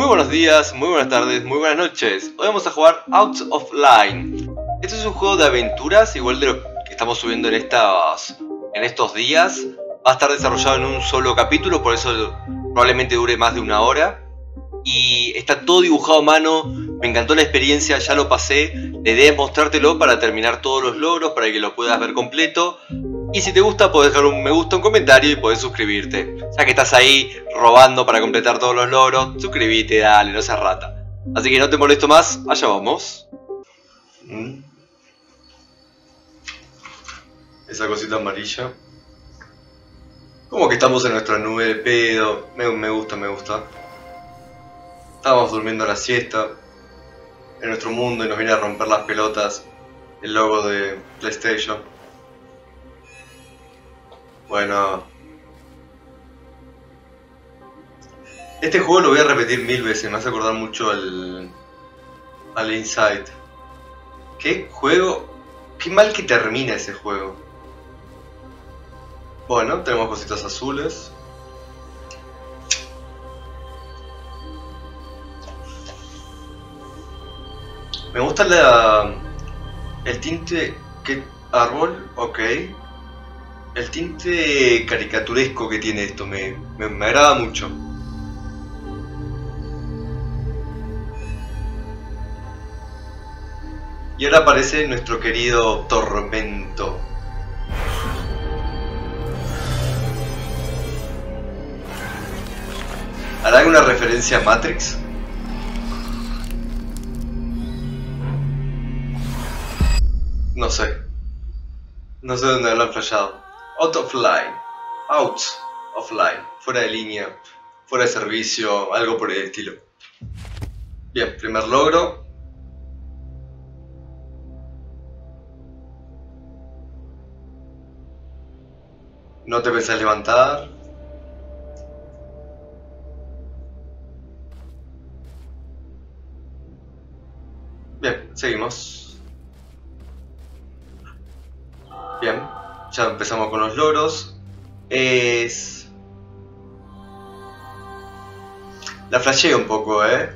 Muy buenos días, muy buenas tardes, muy buenas noches. Hoy vamos a jugar Out of Line. Este es un juego de aventuras, igual de lo que estamos subiendo en, estas, en estos días. Va a estar desarrollado en un solo capítulo, por eso probablemente dure más de una hora. Y está todo dibujado a mano, me encantó la experiencia, ya lo pasé. La idea es mostrártelo para terminar todos los logros, para que lo puedas ver completo. Y si te gusta, puedes dejar un me gusta, un comentario y puedes suscribirte. Ya que estás ahí robando para completar todos los logros, suscríbete, dale, no seas rata. Así que no te molesto más, allá vamos. Mm. Esa cosita amarilla. Como que estamos en nuestra nube de pedo. Me, me gusta, me gusta. Estábamos durmiendo la siesta en nuestro mundo y nos viene a romper las pelotas el logo de PlayStation. Bueno. Este juego lo voy a repetir mil veces, me hace acordar mucho al. al Inside. ¿Qué juego? Qué mal que termina ese juego. Bueno, tenemos cositas azules. Me gusta la. el tinte. ¿Qué árbol? Ok. El tinte caricaturesco que tiene esto me, me, agrada mucho. Y ahora aparece nuestro querido Tormento. ¿Hará alguna referencia a Matrix? No sé. No sé dónde lo han fallado. Out of line. Out of line. Fuera de línea. Fuera de servicio. Algo por el estilo. Bien, primer logro. No te pensás levantar. Bien, seguimos. Ya empezamos con los loros. Es... La flasheo un poco, ¿eh?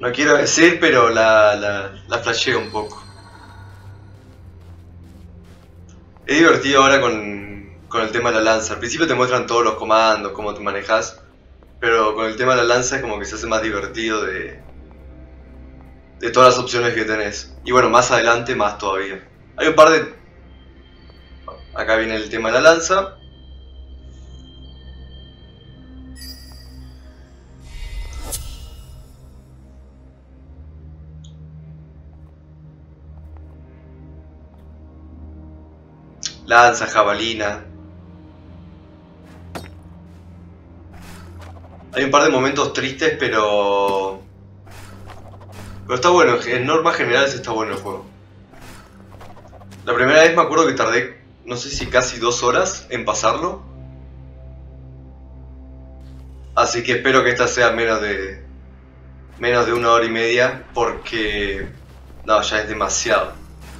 No quiero decir, pero la, la, la flasheo un poco. Es divertido ahora con, con el tema de la lanza. Al principio te muestran todos los comandos, cómo te manejas. Pero con el tema de la lanza es como que se hace más divertido de, de todas las opciones que tenés. Y bueno, más adelante más todavía. Hay un par de Acá viene el tema de la lanza. Lanza, jabalina. Hay un par de momentos tristes, pero... Pero está bueno, en normas generales está bueno el juego. La primera vez me acuerdo que tardé no sé si casi dos horas en pasarlo. Así que espero que esta sea menos de menos de una hora y media porque no, ya es demasiado.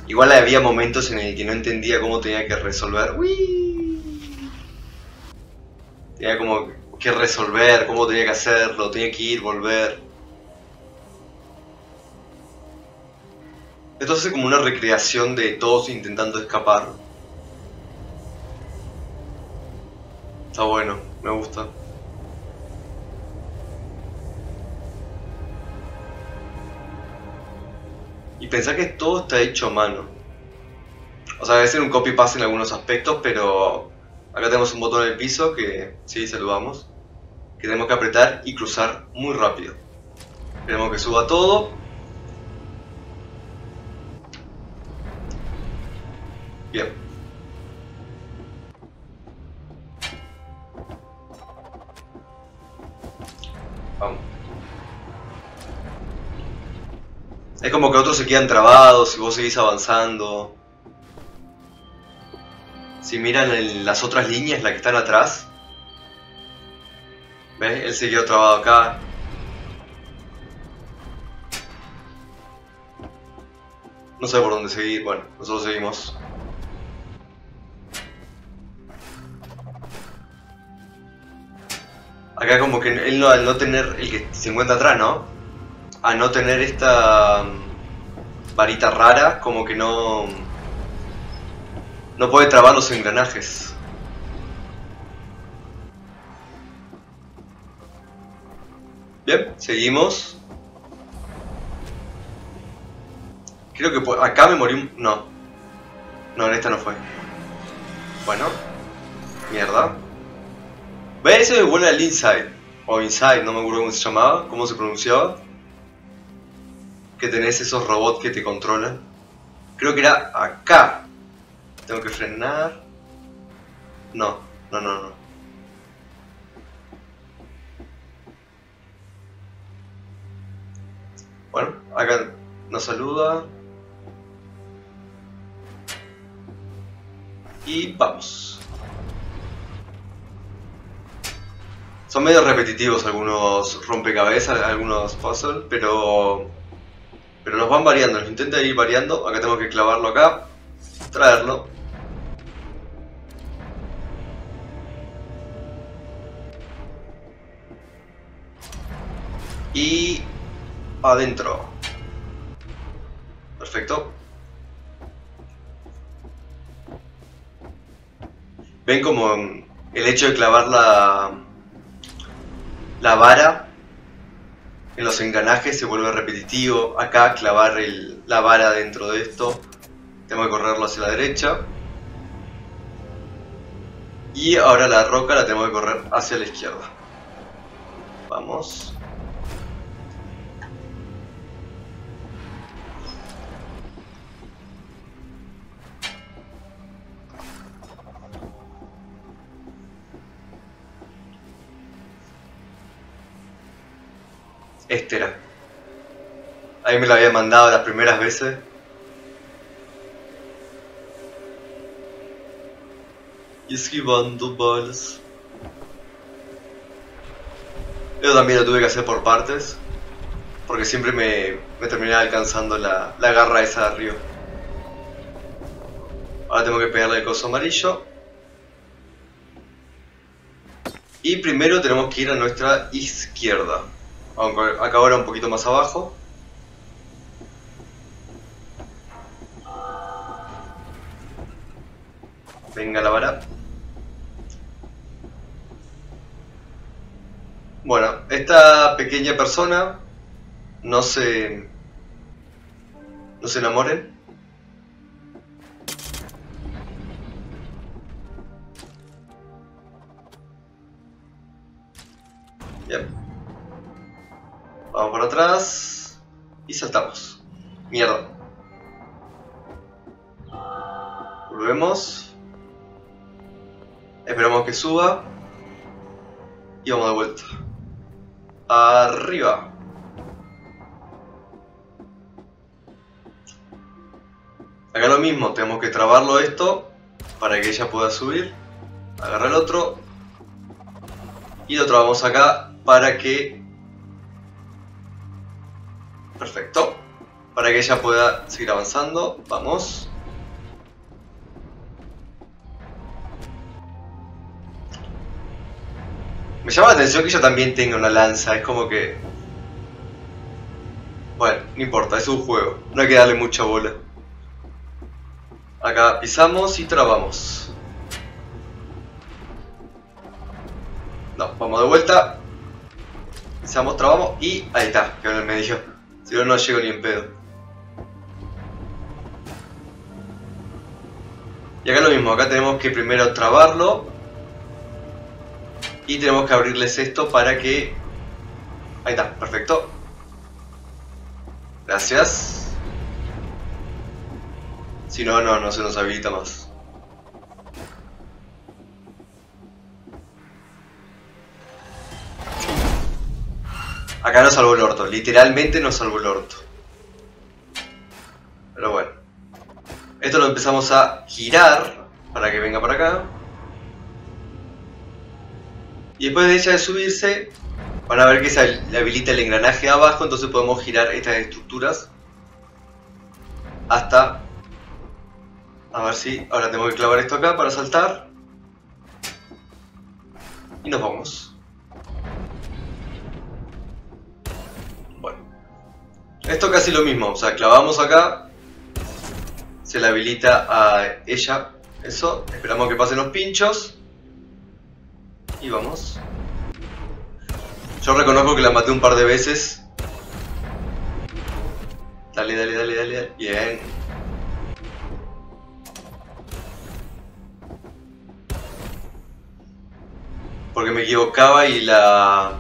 Igual había momentos en el que no entendía cómo tenía que resolver. Tenía como que resolver, cómo tenía que hacerlo, tenía que ir, volver. Esto hace como una recreación de todos intentando escapar. Está bueno, me gusta. Y pensar que todo está hecho a mano. O sea, debe ser un copy-paste en algunos aspectos, pero acá tenemos un botón en el piso que, sí, saludamos, que tenemos que apretar y cruzar muy rápido. Queremos que suba todo. Bien. Es como que otros se quedan trabados y vos seguís avanzando. Si miran las otras líneas, las que están atrás. ¿Ves? Él se quedó trabado acá. No sé por dónde seguir. Bueno, nosotros seguimos. Acá como que él no, al no tener, el que se encuentra atrás, ¿no? A no tener esta mm, varita rara, como que no... No puede trabar los engranajes. Bien, seguimos. Creo que acá me morí un... No. No, en esta no fue. Bueno. Mierda. ¿Ves? Eso es vuelve al Inside. O Inside, no me acuerdo cómo se llamaba, cómo se pronunciaba. Que tenés esos robots que te controlan. Creo que era acá. Tengo que frenar. No, no, no, no. Bueno, acá nos saluda. Y vamos. Son medio repetitivos algunos rompecabezas, algunos puzzles, pero pero los van variando, los intenta ir variando. Acá tengo que clavarlo acá, traerlo. Y adentro. Perfecto. Ven como el hecho de clavar la, la vara en los engranajes se vuelve repetitivo. Acá clavar la vara dentro de esto. Tengo que correrlo hacia la derecha. Y ahora la roca la tengo que correr hacia la izquierda. Vamos. Este era. Ahí me lo había mandado las primeras veces. Y esquivando balas. Yo también lo tuve que hacer por partes. Porque siempre me, me terminaba alcanzando la, la garra esa de arriba. Ahora tengo que pegarle el coso amarillo. Y primero tenemos que ir a nuestra izquierda. Aunque acá ahora un poquito más abajo. Venga la vara. Bueno, esta pequeña persona no se... no se enamoren. Suba. Y vamos de vuelta. Arriba. Acá lo mismo, tenemos que trabarlo esto para que ella pueda subir. Agarra el otro. Y lo trabamos acá para que Perfecto. Para que ella pueda seguir avanzando. Vamos. Me llama la atención que ella también tenga una lanza. Es como que... Bueno, no importa, es un juego. No hay que darle mucha bola. Acá pisamos y trabamos. No, vamos de vuelta. Pisamos, trabamos y ahí está, quedó en el medio. Si no, no llego ni en pedo. Y acá lo mismo, acá tenemos que primero trabarlo. Y tenemos que abrirles esto para que... Ahí está, perfecto. Gracias. Si no, no, no se nos habilita más. Acá nos salvó el orto, literalmente nos salvó el orto. Pero bueno. Esto lo empezamos a girar para que venga para acá. Y después de ella de subirse, van a ver que se le habilita el engranaje abajo, entonces podemos girar estas estructuras hasta... A ver si... Ahora tengo que clavar esto acá para saltar. Y nos vamos. Bueno. Esto casi lo mismo, o sea, clavamos acá. Se le habilita a ella. Eso, esperamos que pasen los pinchos y vamos. Yo reconozco que la maté un par de veces. Dale, dale, dale, dale, bien. Porque me equivocaba y la...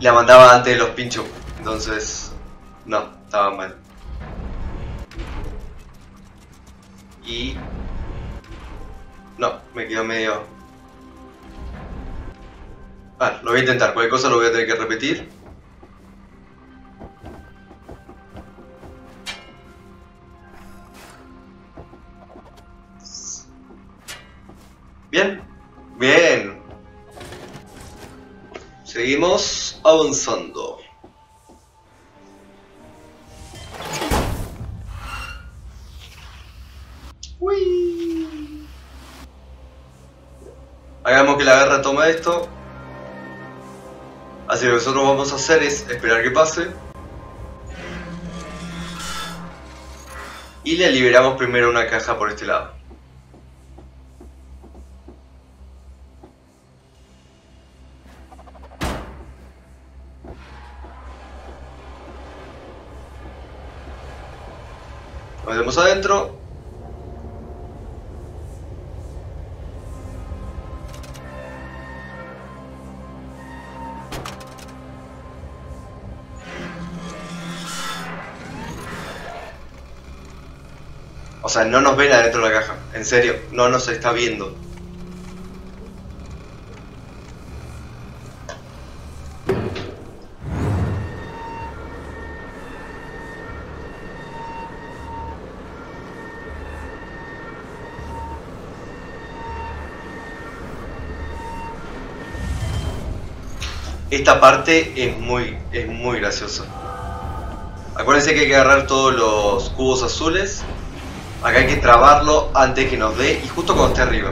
La mandaba antes de los pinchos. Entonces, no, estaba mal. Y... No, me quedo medio... Ah, lo voy a intentar, cualquier cosa lo voy a tener que repetir. Bien, bien. Seguimos avanzando. Hagamos que la guerra tome esto. Así que nosotros vamos a hacer es esperar que pase. Y le liberamos primero una caja por este lado. Nos metemos adentro. Sea, no nos ven adentro de la caja. En serio, no nos está viendo. Esta parte es muy, es muy graciosa. Acuérdense que hay que agarrar todos los cubos azules. Acá hay que trabarlo antes que nos dé y justo cuando esté arriba.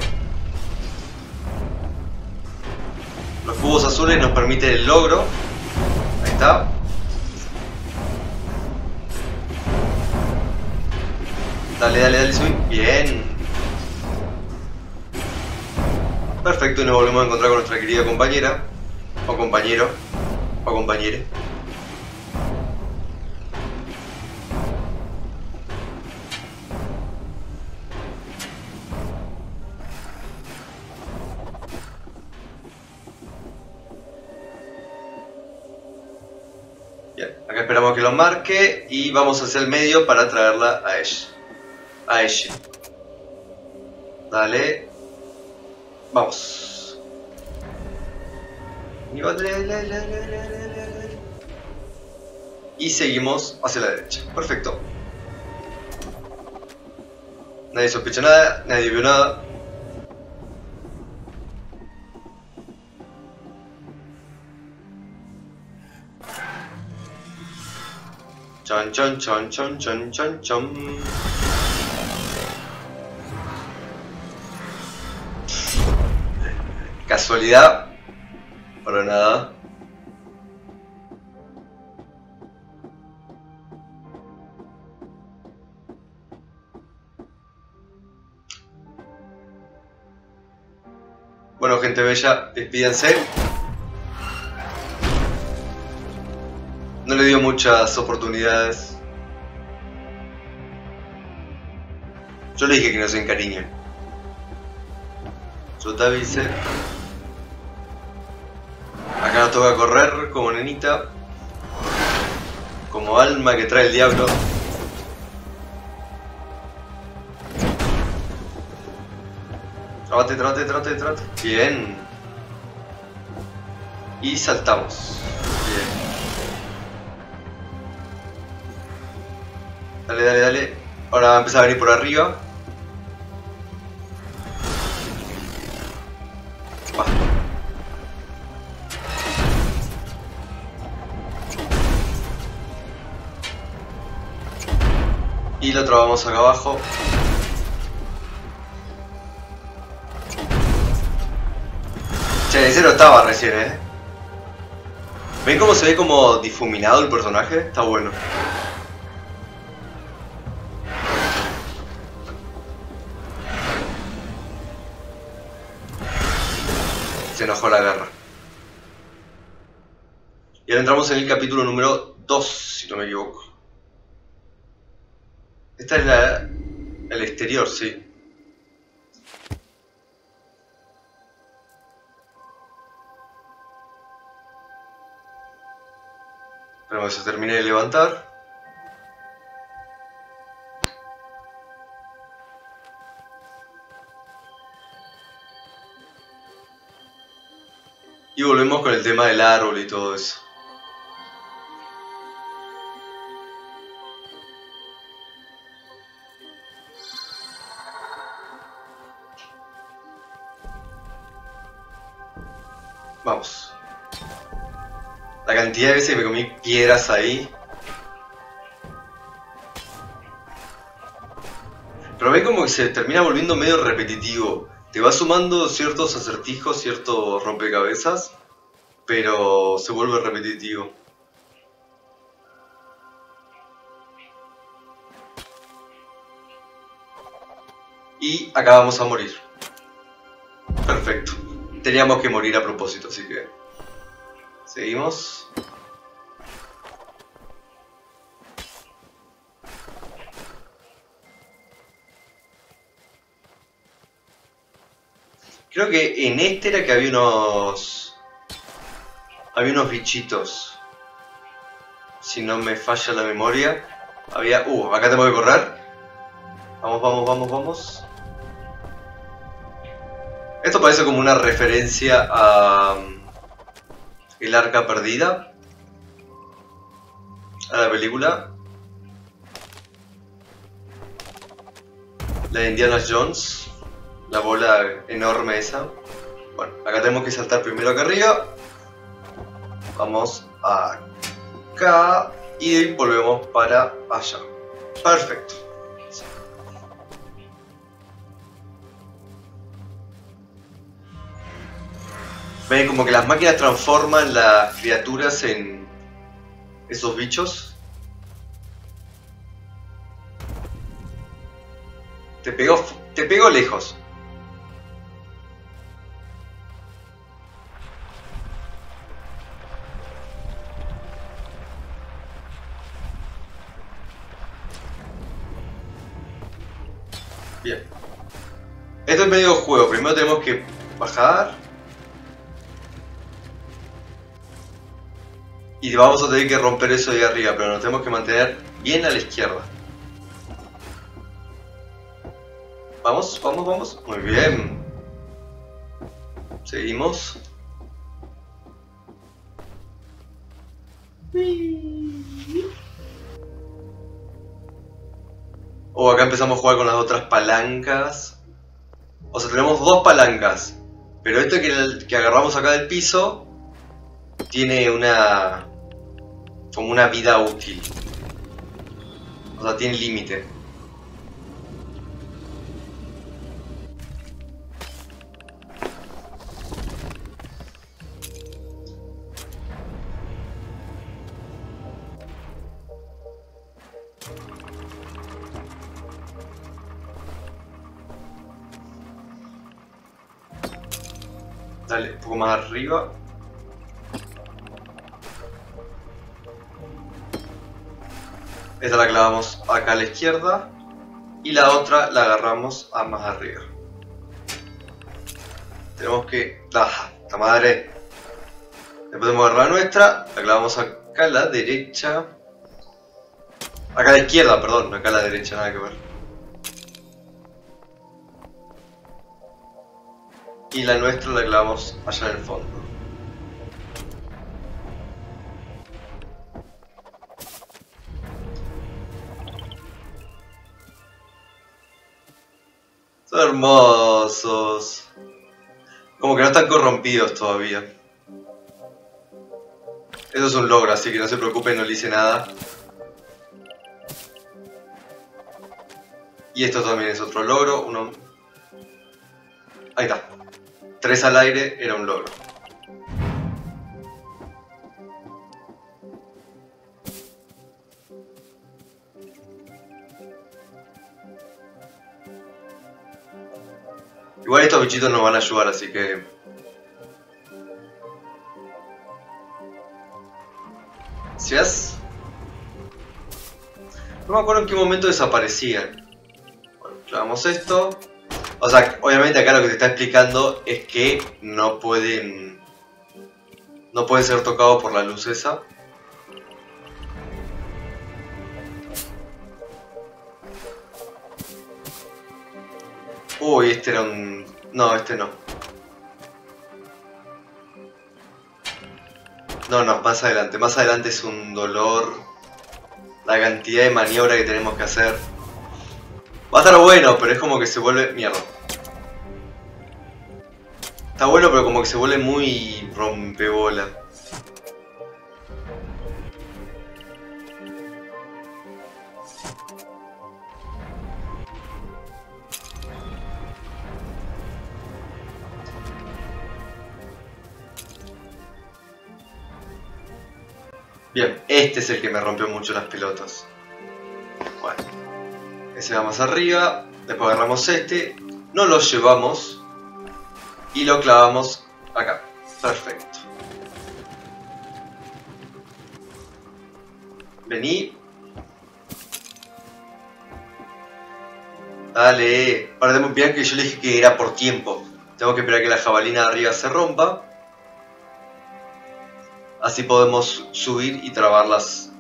Los cubos azules nos permiten el logro. Ahí está. Dale, dale, dale, subí. Bien. Perfecto, y nos volvemos a encontrar con nuestra querida compañera. O compañero. O compañere. y vamos hacia el medio para traerla a ella. A ella. Dale. Vamos. Y, seguimos hacia la derecha. Perfecto. Nadie sospecha nada, nadie vio nada. Chon chon chon chon chon chon. Casualidad. Para nada. Bueno, gente bella, despídense. Le dio muchas oportunidades. Yo le dije que no se encariñe. Yo te avisé. Acá nos toca correr como nenita. Como alma que trae el diablo. Trate, trate, trate, trate. Bien. Y saltamos. Dale, dale, dale. Ahora va a empezar a venir por arriba. Y lo trabamos acá abajo. Che, no estaba recién, eh. ¿Ven cómo se ve como difuminado el personaje? Está bueno. Enojó la guerra. Y ahora entramos en el capítulo número 2, si no me equivoco. Esta es la, el exterior, sí. Que se termine de levantar. Con el tema del árbol y todo eso. Vamos. La cantidad de veces que me comí piedras ahí. Pero ve como que se termina volviendo medio repetitivo. Te va sumando ciertos acertijos, ciertos rompecabezas, pero se vuelve repetitivo. Y acabamos a morir. Perfecto. Teníamos que morir a propósito, así que... Seguimos. Creo que en este era que había unos... Había unos bichitos. Si no me falla la memoria. Había... Uh, acá tengo que correr. Vamos, vamos, vamos, vamos. Esto parece como una referencia a... Um, el arca perdida. A la película. La de Indiana Jones la bola enorme esa. Bueno, acá tenemos que saltar primero acá arriba. Vamos acá y volvemos para allá. Perfecto. Ven como que las máquinas transforman las criaturas en esos bichos. Te pegó, te pegó lejos. Esto es medio juego. Primero tenemos que bajar. Y vamos a tener que romper eso de arriba, pero nos tenemos que mantener bien a la izquierda. Vamos, vamos, vamos. Muy bien. Seguimos. O acá empezamos a jugar con las otras palancas. O sea, tenemos dos palancas. Pero esto que, que agarramos acá del piso tiene una... como una vida útil. O sea, tiene límite. Poco más arriba. Esta la clavamos acá a la izquierda. Y la otra la agarramos a más arriba. Tenemos que... ¡Ah! ¡La madre! Después podemos agarrar nuestra. La clavamos acá a la derecha. Acá a la izquierda, perdón. Acá a la derecha, nada que ver. Y la nuestra la clavamos allá en el fondo. Son hermosos. Como que no están corrompidos todavía. Eso es un logro, así que no se preocupen, no le hice nada. Y esto también es otro logro, uno... Ahí está. Tres al aire era un logro. Igual estos bichitos nos van a ayudar, así que... ¿Seas? No me acuerdo en qué momento desaparecían. Bueno, clavamos esto. O sea, obviamente acá lo que te está explicando es que no pueden... No pueden ser tocados por la luz esa. Uy, este era un... No, este no. No, no, más adelante. Más adelante es un dolor. La cantidad de maniobra que tenemos que hacer. Va a estar bueno, pero es como que se vuelve... Mierda. Está bueno, pero como que se vuelve muy rompebola. Bien, este es el que me rompió mucho las pelotas. Bueno, ese va más arriba, después agarramos este, no lo llevamos y lo clavamos acá. Perfecto. Vení. Dale. Tenemos bien que yo le dije que era por tiempo. Tengo que esperar que la jabalina de arriba se rompa. Así podemos subir y trabarlas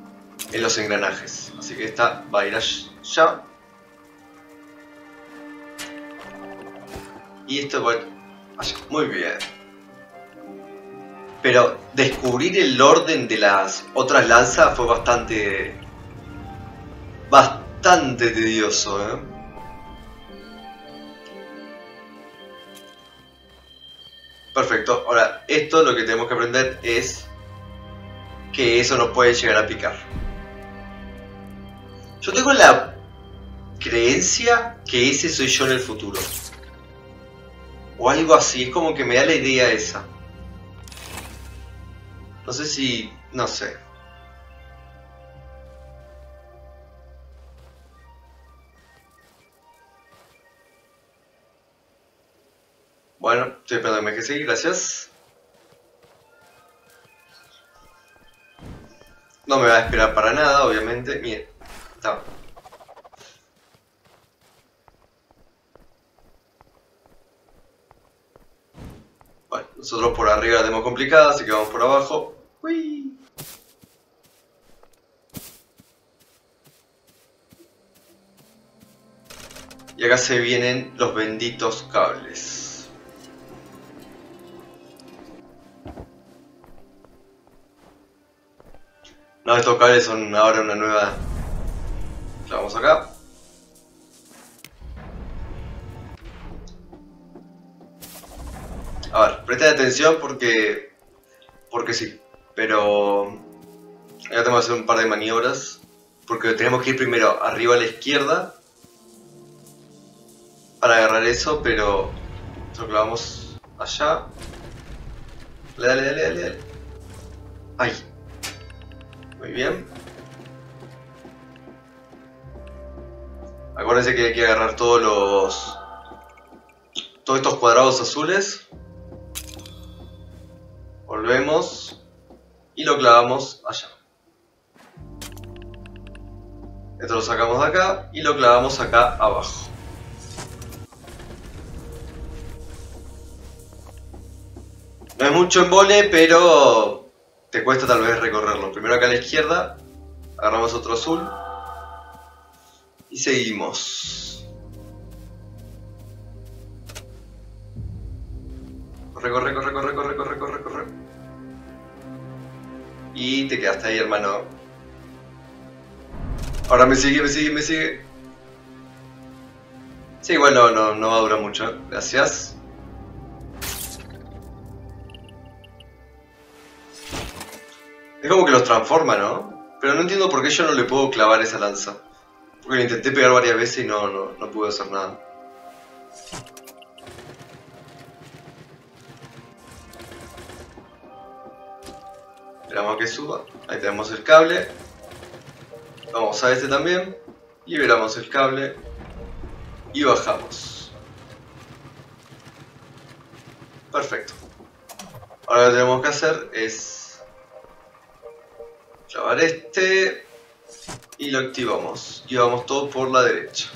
en los engranajes. Así que esta va a ir allá. Y esto allá. Muy bien. Pero descubrir el orden de las otras lanzas fue bastante... Bastante tedioso, ¿eh? Perfecto. Ahora, esto lo que tenemos que aprender es que eso nos puede llegar a picar. Yo tengo la creencia que ese soy yo en el futuro. O algo así, es como que me da la idea esa. No sé si... no sé. Bueno, estoy esperando que sí, gracias. No me va a esperar para nada, obviamente. Miren, está. Bueno, nosotros por arriba tenemos complicada, así que vamos por abajo. Uy. Y acá se vienen los benditos cables. No, estos cables son ahora una nueva... vamos acá. Presten atención porque... Porque sí. Pero... Ahora tenemos que hacer un par de maniobras. Porque tenemos que ir primero arriba a la izquierda. Para agarrar eso, pero... Lo clavamos allá. Dale, dale, dale, dale. Ay, muy bien. Acuérdense que hay que agarrar todos los... Todos estos cuadrados azules. Volvemos. Y lo clavamos allá. Esto lo sacamos de acá y lo clavamos acá abajo. No es mucho embole, pero te cuesta tal vez recorrerlo. Primero acá a la izquierda, agarramos otro azul y seguimos. Corre, corre, corre, corre, corre, corre, corre, corre. Y te quedaste ahí, hermano. Ahora me sigue, me sigue, me sigue. Sí, bueno, no, no va a durar mucho. Gracias. Es como que los transforma, ¿no? Pero no entiendo por qué yo no le puedo clavar esa lanza. Porque le intenté pegar varias veces y no, no, no pude hacer nada. Esperamos que suba. Ahí tenemos el cable. Vamos a este también. Liberamos el cable. Y bajamos. Perfecto. Ahora lo que tenemos que hacer es clavar este y lo activamos. Y vamos todo por la derecha.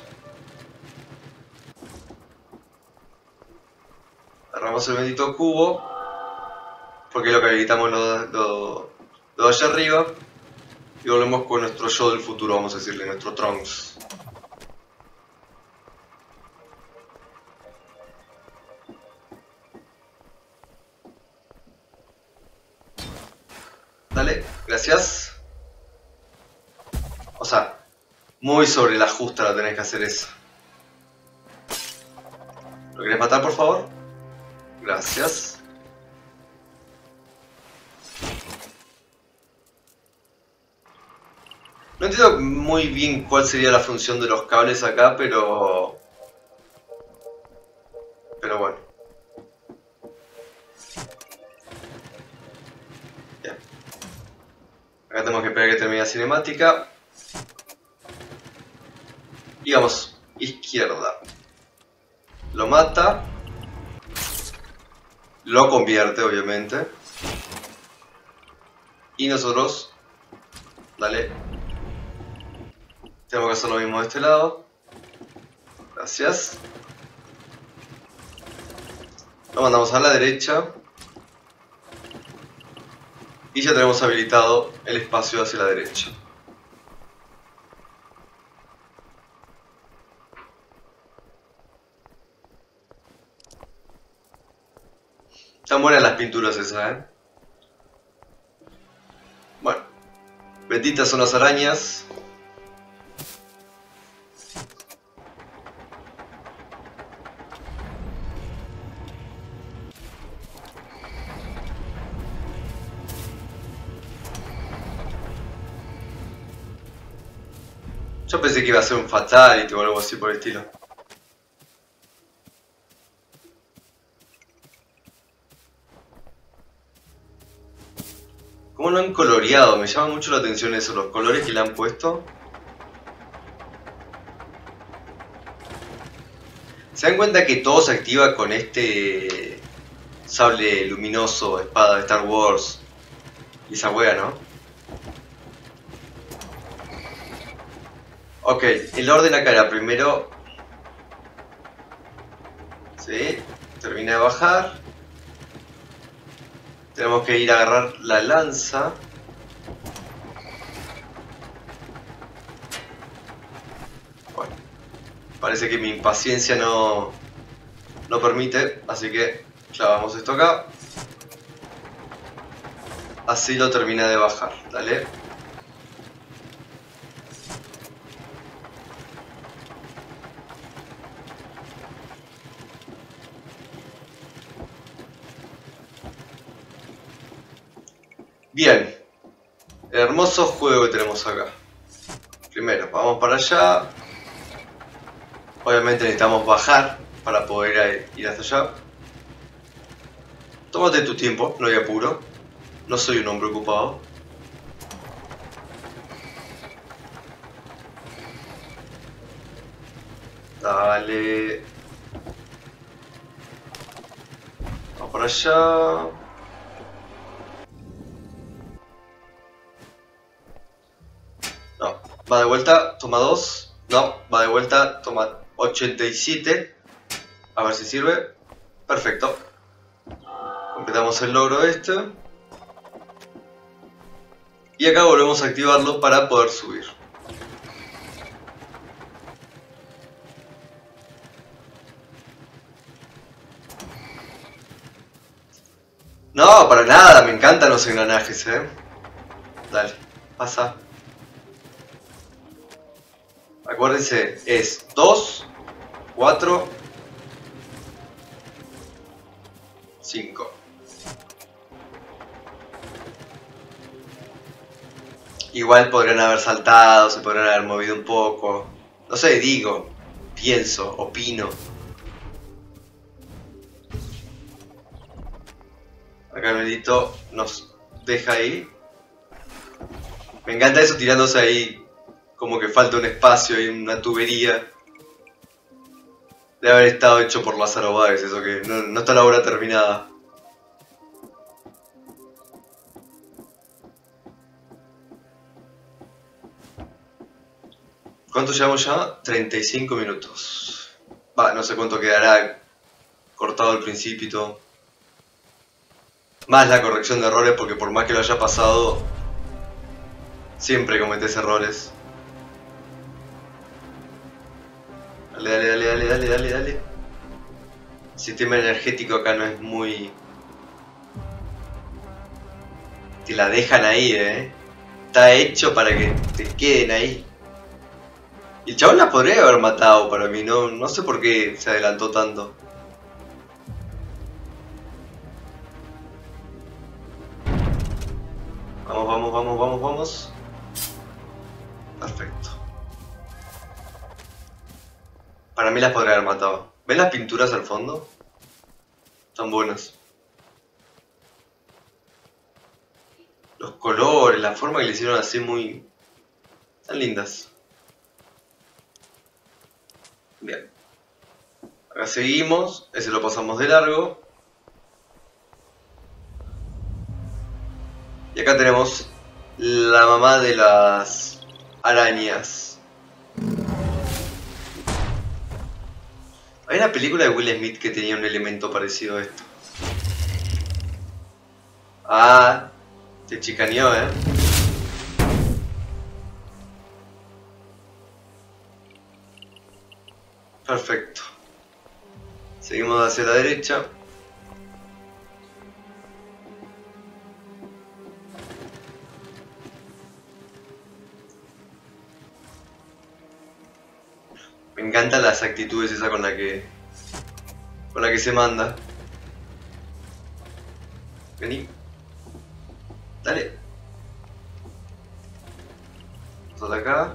Agarramos el bendito cubo porque lo que habilitamos lo, lo, lo de allá arriba y volvemos con nuestro yo del futuro, vamos a decirle, nuestro Trunks. Dale, gracias. O sea, muy sobre la justa la tenés que hacer eso. ¿Lo querés matar, por favor? Gracias. Entiendo muy bien cuál sería la función de los cables acá, pero... Pero bueno. Acá tenemos que esperar que termine la cinemática. Y vamos, izquierda. Lo mata. Lo convierte, obviamente. Y nosotros... Dale, tenemos que hacer lo mismo de este lado. Gracias. Lo mandamos a la derecha. Y ya tenemos habilitado el espacio hacia la derecha. Están buenas las pinturas esas, ¿eh? Bueno. Benditas son las arañas. Que iba a ser un fatality o algo así por el estilo. ¿Cómo lo han coloreado? Me llama mucho la atención eso, los colores que le han puesto. ¿Se dan cuenta que todo se activa con este sable luminoso, espada de Star Wars? Y esa wea, ¿no? Ok, el orden acá era primero... Sí, termina de bajar. Tenemos que ir a agarrar la lanza. Bueno, parece que mi impaciencia no, no permite, así que clavamos esto acá. Así lo termina de bajar, dale. Bien. Hermoso juego que tenemos acá. Primero, vamos para allá. Obviamente necesitamos bajar para poder ir hasta allá. Tómate tu tiempo, no hay apuro. No soy un hombre ocupado. Dale. Vamos para allá. Va de vuelta, toma 2. No, va de vuelta, toma 87. A ver si sirve. Perfecto. Completamos el logro este. Y acá volvemos a activarlo para poder subir. No, para nada, me encantan los engranajes, eh. Dale, pasa. Acuérdense, es 2, 4, 5. Igual podrían haber saltado, se podrían haber movido un poco. No sé, digo, pienso, opino. Acá el medito nos deja ahí. Me encanta eso tirándose ahí como que falta un espacio y una tubería. Debe haber estado hecho por Lázaro Báez, eso que no, no está la obra terminada. ¿Cuánto llevamos ya? 35 minutos. Va, no sé cuánto quedará cortado al todo. Más la corrección de errores porque por más que lo haya pasado, siempre cometes errores. Dale, dale, dale, dale, dale, dale, dale. El sistema energético acá no es muy... Te la dejan ahí, eh. Está hecho para que te queden ahí. El chabón la podría haber matado para mí, no, no sé por qué se adelantó tanto. Vamos, vamos, vamos, vamos, vamos. Perfecto. Para mí las podría haber matado. ¿Ven las pinturas al fondo? Están buenas. Los colores, la forma que le hicieron así muy... Están lindas. Bien. Acá seguimos. Ese lo pasamos de largo. Y acá tenemos la mamá de las arañas. Hay una película de Will Smith que tenía un elemento parecido a esto. Ah, te chicaneó, eh. Perfecto. Seguimos hacia la derecha. Me encantan las actitudes esa con la que con la que se manda. Vení. Dale. Vamos acá.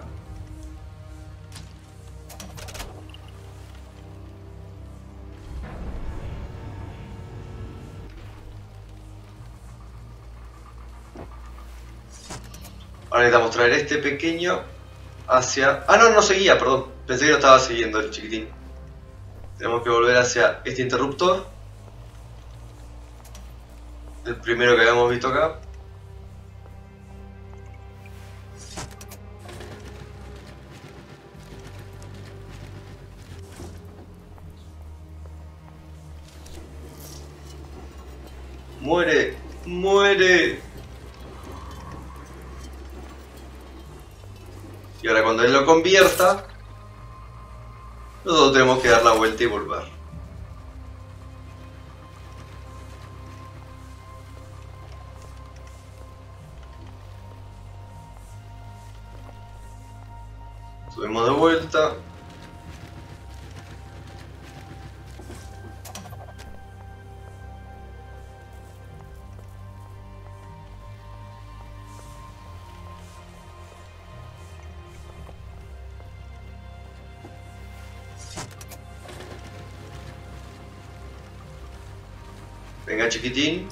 Ahora necesitamos traer este pequeño hacia... Ah, no, no seguía, perdón. Pensé que no estaba siguiendo el chiquitín. Tenemos que volver hacia este interruptor. El primero que habíamos visto acá. Muere, muere. Y ahora cuando él lo convierta, nosotros tenemos que dar la vuelta y volver. Chiquitín.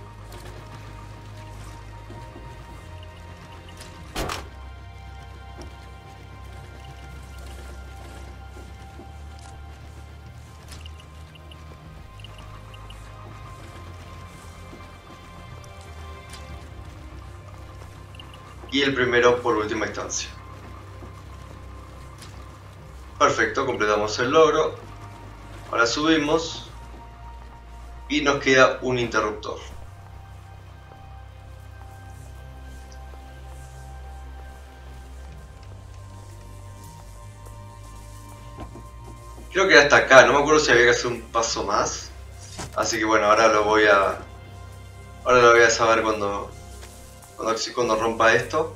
Y el primero por última instancia. Perfecto, completamos el logro. Ahora subimos y nos queda un interruptor. Creo que hasta acá, no me acuerdo si había que hacer un paso más. Así que bueno, ahora lo voy a... Ahora lo voy a saber cuando... Cuando, cuando rompa esto.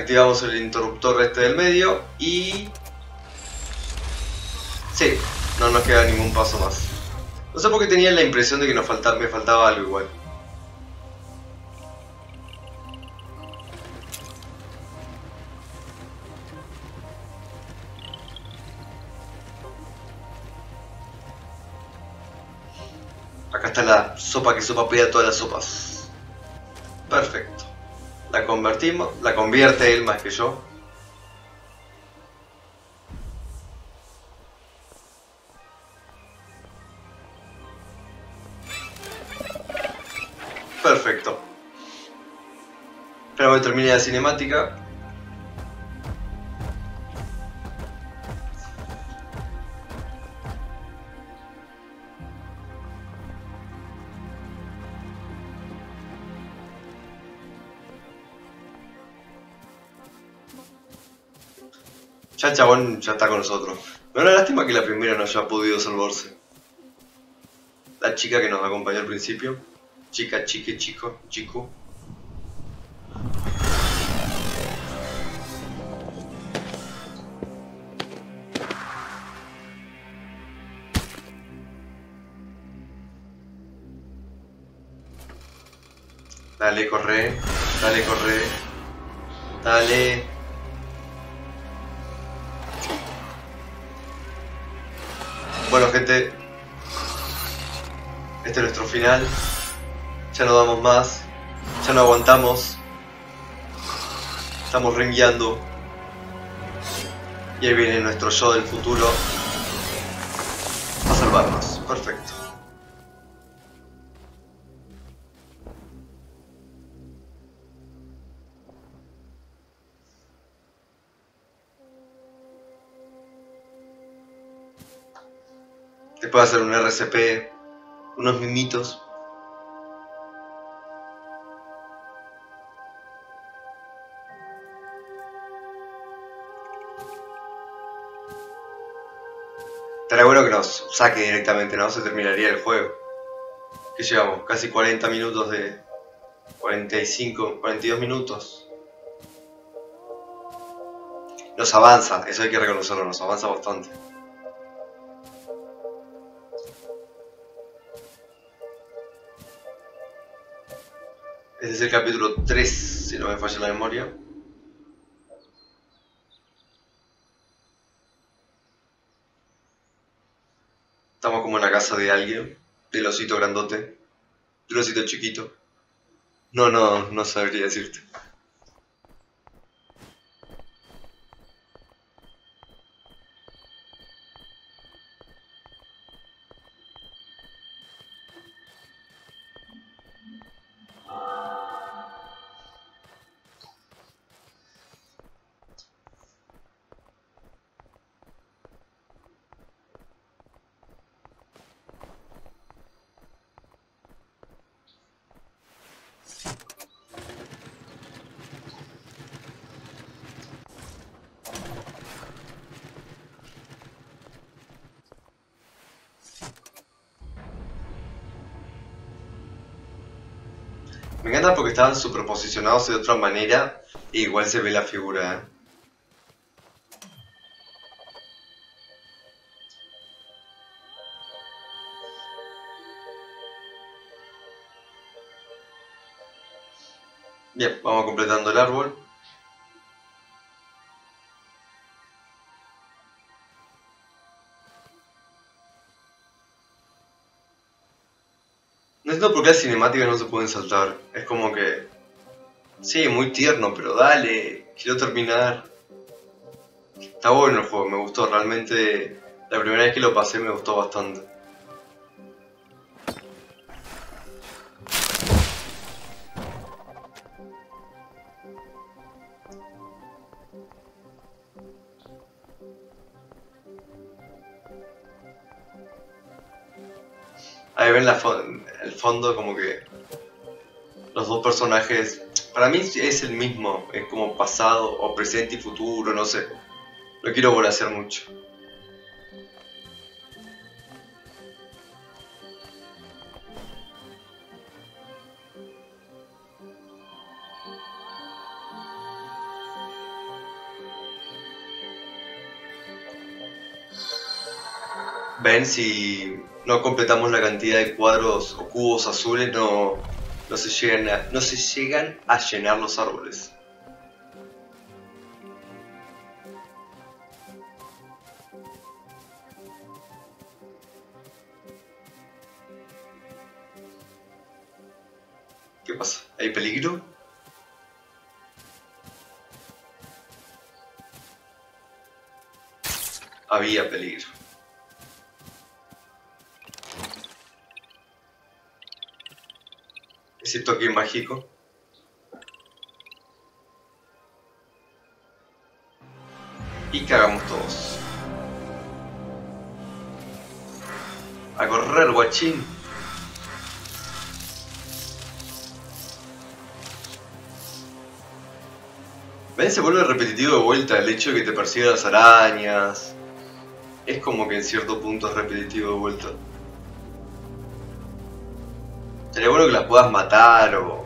Activamos el interruptor este del medio y... Sí, no nos queda ningún paso más. No sé por qué tenía la impresión de que nos faltaba, me faltaba algo igual. Acá está la sopa que sopa pida todas las sopas. Convertimos, la convierte él más que yo. Perfecto. Espera que termine la cinemática. El chabón ya está con nosotros. Me da lástima que la primera no haya podido salvarse. La chica que nos acompañó al principio. Chica, chique, chico, chico. Dale, corre. Dale, corre. Dale. Este es nuestro final. Ya no damos más. Ya no aguantamos. Estamos rengueando. Y ahí viene nuestro yo del futuro. Después hacer un RCP, unos mimitos. Estaría bueno que nos saque directamente, ¿no? Se terminaría el juego. ¿Qué llevamos? Casi 40 minutos de... 45, 42 minutos. Nos avanza, eso hay que reconocerlo, nos avanza bastante. Este es el capítulo 3, si no me falla la memoria. Estamos como en la casa de alguien, del osito grandote, del osito chiquito. No, no, no sabría decirte. Porque estaban superposicionados de otra manera e igual se ve la figura. ¿eh? Bien, vamos completando el árbol. Las cinemáticas no se pueden saltar. Es como que... Sí, muy tierno, pero dale, quiero terminar. Está bueno el juego, me gustó. Realmente, la primera vez que lo pasé me gustó bastante. Ahí ven la el fondo como que los dos personajes, para mí es el mismo, es como pasado o presente y futuro, no sé. No quiero volver a hacer mucho. Ven si no completamos la cantidad de cuadros o cubos azules, no, no, se, llegan a, no se llegan a llenar los árboles. Mágico. Y cagamos todos. A correr, guachín. ¿Ven? Se vuelve repetitivo de vuelta el hecho de que te persigan las arañas. Es como que en cierto punto es repetitivo de vuelta. Puedas matar o...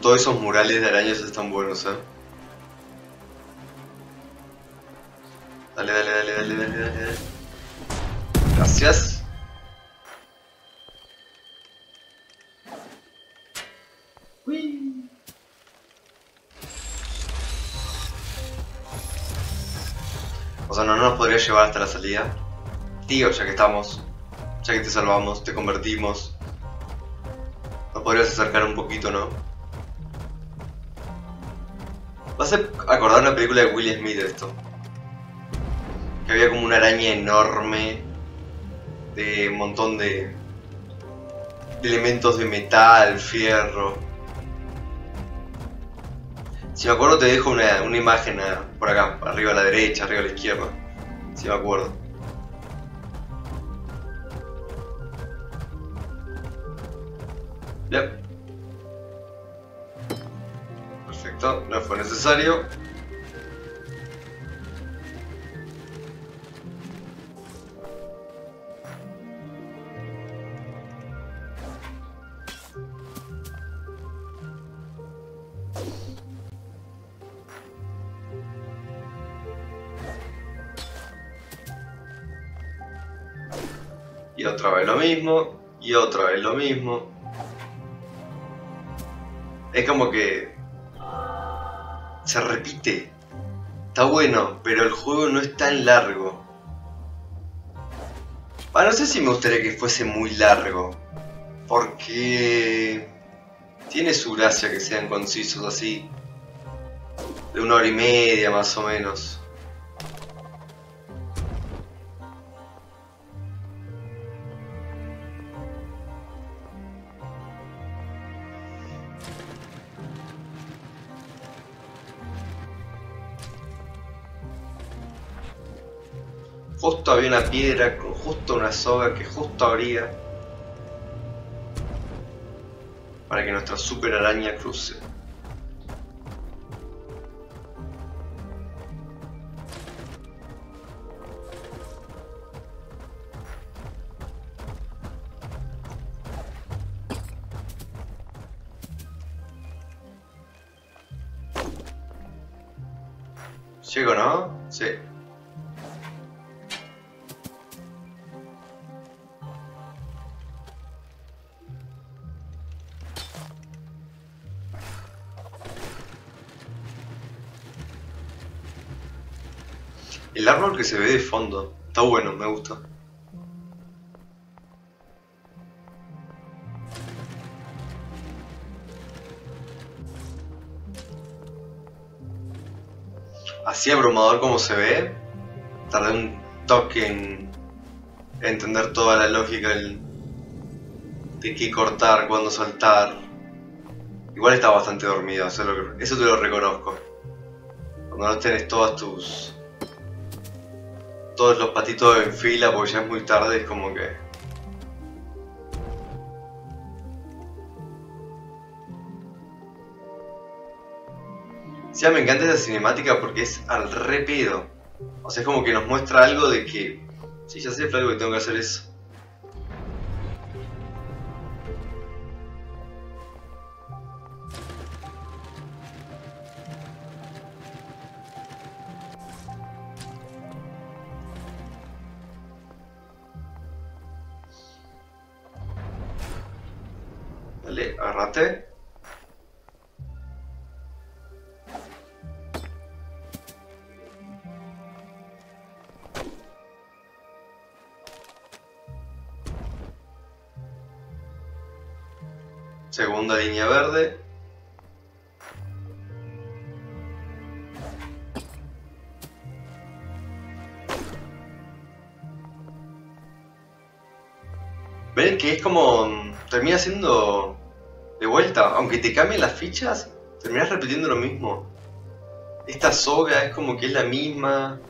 todos esos murales de arañas están buenos, eh. Dale, dale, dale, dale, dale, dale. Gracias. O sea, no nos podría llevar hasta la salida. Tío, ya que estamos, ya que te salvamos, te convertimos. Nos podrías acercar un poquito, ¿no? Vas a acordar una película de Will Smith esto. Que había como una araña enorme de un montón de, elementos de metal, fierro. Si me acuerdo te dejo una, una imagen ah, por acá, arriba a la derecha, arriba a la izquierda. Si me acuerdo. Yep. No fue necesario. Y otra vez lo mismo. Y otra vez lo mismo. Es como que... Se repite. Está bueno, pero el juego no es tan largo. Ah, no sé si me gustaría que fuese muy largo. Porque... Tiene su gracia que sean concisos así. De una hora y media más o menos. Había una piedra con justo una soga que justo abría para que nuestra super araña cruce. ¿Llego, no? Sí. El árbol que se ve de fondo. Está bueno, me gusta. Así abrumador como se ve, tardé un toque en entender toda la lógica de qué cortar, cuándo saltar. Igual está bastante dormido, eso, es lo eso te lo reconozco. Cuando no tenés todas tus... Todos los patitos en fila porque ya es muy tarde, es como que... Sí, me encanta esa cinemática porque es al re pedo. O sea, es como que nos muestra algo de que... Sí, ya sé, algo que tengo que hacer eso. Que es como... Termina siendo de vuelta. Aunque te cambien las fichas, terminas repitiendo lo mismo. Esta soga es como que es la misma.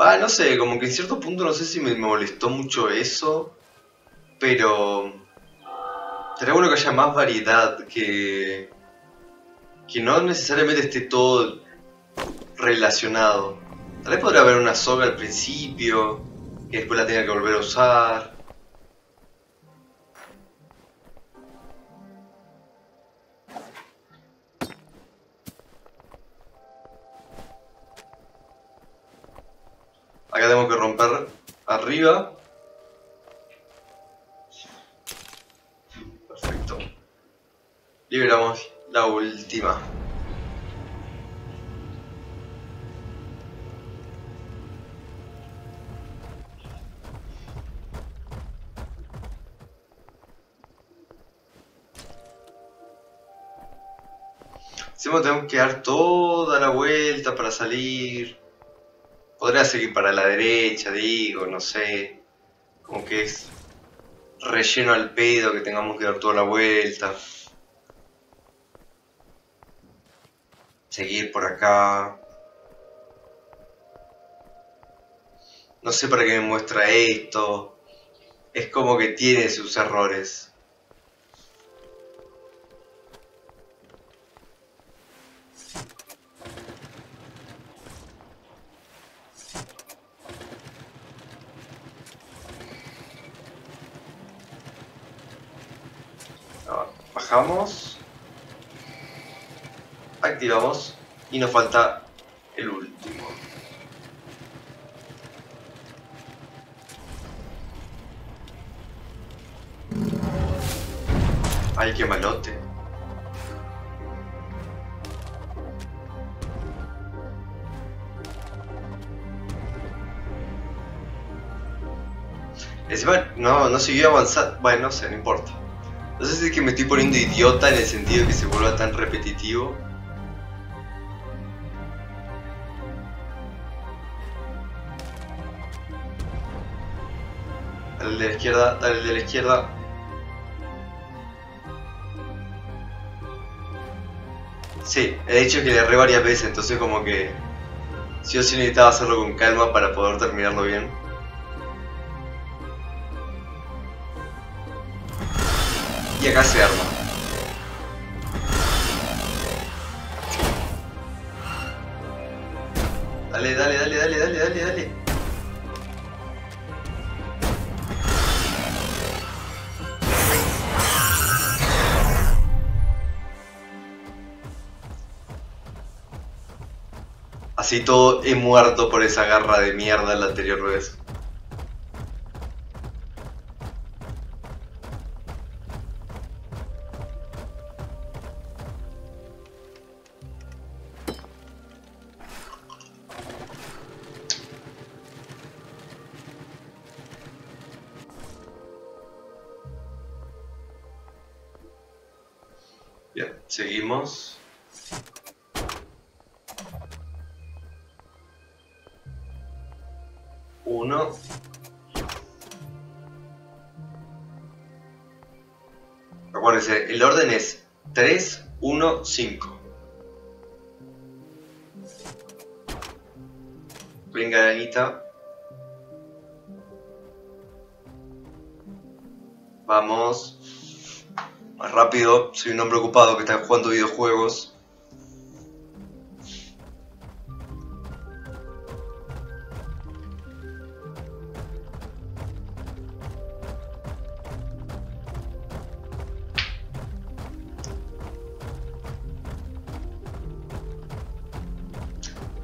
Va, no sé, como que en cierto punto no sé si me, molestó mucho eso, pero sería bueno que haya más variedad, que, que no necesariamente esté todo relacionado. Tal vez podría haber una soga al principio, que después la tenga que volver a usar. Acá tengo que romper arriba. Última. Encima tengo que dar toda la vuelta para salir. Podría seguir para la derecha, digo, no sé. Como que es relleno al pedo que tengamos que dar toda la vuelta. Seguir por acá. No sé para qué me muestra esto. Es como que tiene sus errores. Falta el último. Ay, qué malote. No, no siguió avanzando. Bueno, no sé, no importa. No sé si es que me estoy poniendo idiota en el sentido de que se vuelva tan repetitivo. Izquierda, dale de la izquierda. Sí, he dicho que le erré varias veces, entonces como que... Sí o sí necesitaba hacerlo con calma para poder terminarlo bien. y acá se arma. Dale, dale, dale, dale, dale, dale, dale. Así todo he muerto por esa garra de mierda la anterior vez. Soy un hombre ocupado que está jugando videojuegos.